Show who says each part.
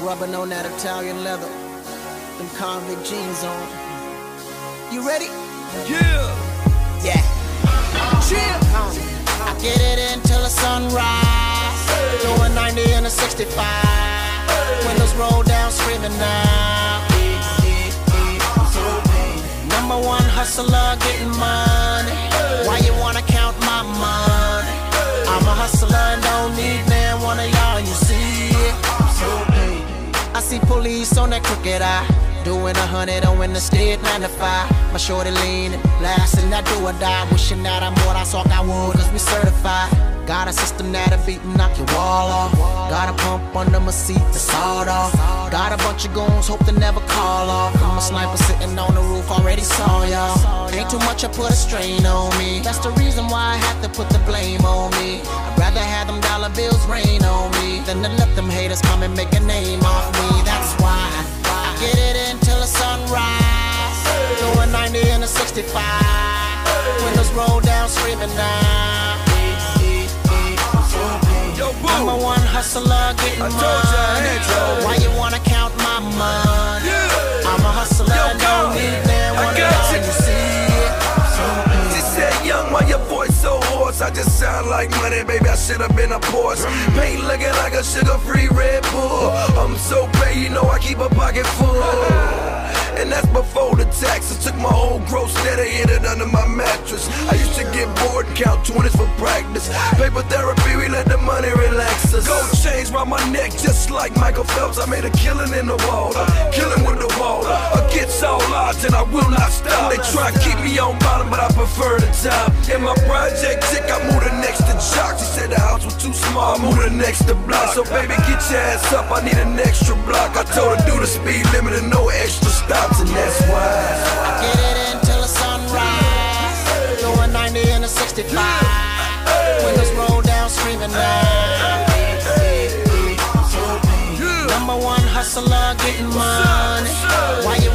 Speaker 1: rubbing on that Italian leather, them convict jeans on. You ready?
Speaker 2: Yeah.
Speaker 1: Yeah. Chill. I get it until the sunrise. Doing 90 and a 65. Windows roll down, screaming now. Number one hustler, getting money. Why you wanna count my money? See police on that crooked eye. Doing a hundred on in the state 95. My shorty leaning, blasting that do or die. Wishing that I'm what I saw I would, cause we certified. Got a system that'll beat and knock your wall off. Got a pump under my seat to sawed off. Got a bunch of goons, hope to never call off. I'm a sniper sitting on the roof, already saw y'all. Ain't too much, I put a strain on me. That's the reason why I have to put the blame on me. I'd rather have them dollar bills rain on me than to let them haters come and make a name off 90 65. Windows roll down, screaming now. I'm a one hustler getting
Speaker 2: I told you I
Speaker 1: money. Why you wanna count my money?
Speaker 2: Yeah.
Speaker 1: I'm a hustler,
Speaker 2: Yo,
Speaker 1: don't need man
Speaker 2: I
Speaker 1: one
Speaker 2: got
Speaker 1: y'all.
Speaker 2: you.
Speaker 1: You see it?
Speaker 2: She said, young, why your voice so hoarse? I just sound like money, baby. I should have been a Porsche. Paint looking like a sugar-free Red Bull. I'm so paid, you know I keep a pocket full. My gross net and hid it under my mattress. I used to get bored count 20s for practice. Paper therapy, we let the money relax us. Gold chains round my neck, just like Michael Phelps. I made a killing in the water, killing with the water. Against all odds, and I will not stop. They try to keep me on bottom, but I prefer the top. In my project tick, I moved the next to Jock. She said the house was too small, I moved the next to block. So baby, get your ass up, I need an extra block. I told her do the speed limit and no extra stops, and that's why.
Speaker 1: Windows roll down, screaming now. Number one hustler, getting money. Why you